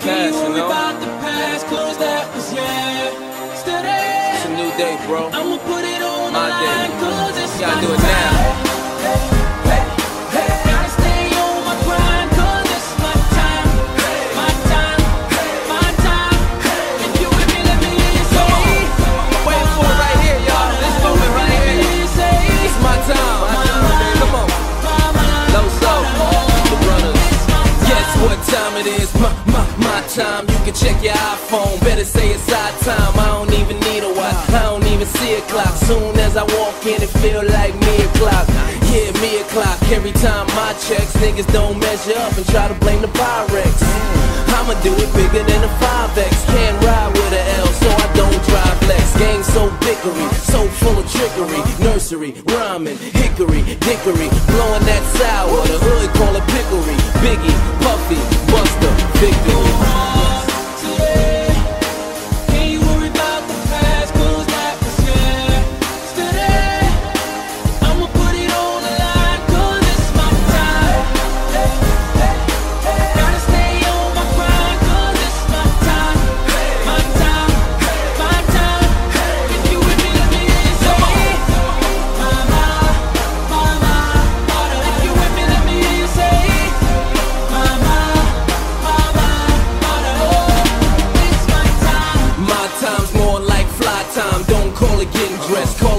past, you know? It's a new day, bro. I'ma put it on My the day. 'cause it's gotta my do it now. time. Gotta stay on my grind, 'cause it's my time. My time, my time. If you with me, let me hear you say. Wait for it right here, y'all. This moment right here. hear you my time. Come on. Low soul. The brothers. Guess what time it is? My, my, time. You can check your iPhone. Better say it's our time. I don't even need a watch. I don't even see a clock. Soon as I walk in, it feel like me o'clock. Yeah, me o'clock. Every time my checks, niggas don't measure up and try to blame the Pyrex. I'ma do it bigger than a 5X. Can't ride with a L, so I don't drive Lex. Game so bickery, so full of trickery. Nursery, rhyming, hickory, dickory. Blowing that sour, the hood call it pickery. Biggie, Puffy, Busta, victory.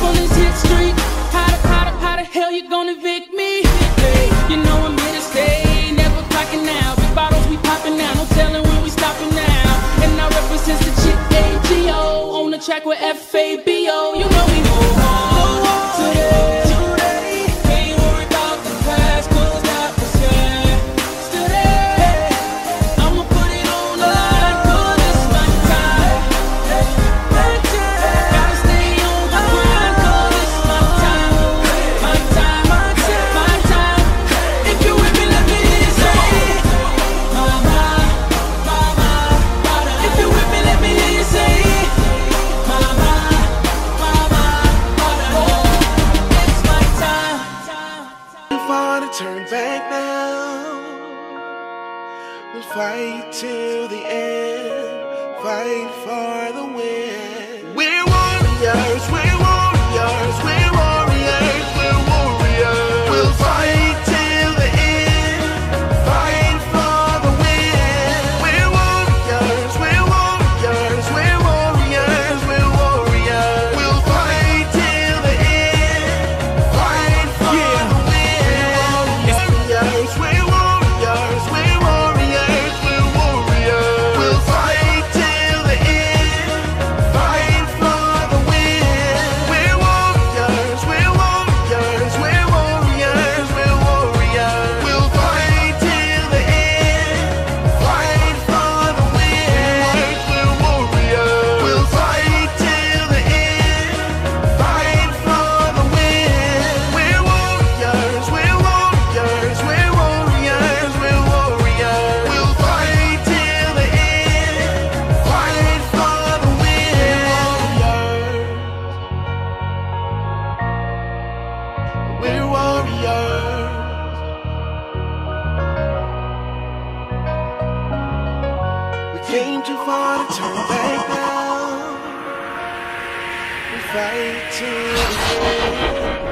On this hit streak, how the how the how the hell you gonna evict me? You know I'm here to stay. Never clocking out. Big bottles we popping now. No telling when we stopping now. And I represent the chick AGO on the track with FABO. To turn back now. We'll fight till the end, fight for the win. Came too far to turn back now. We fight to.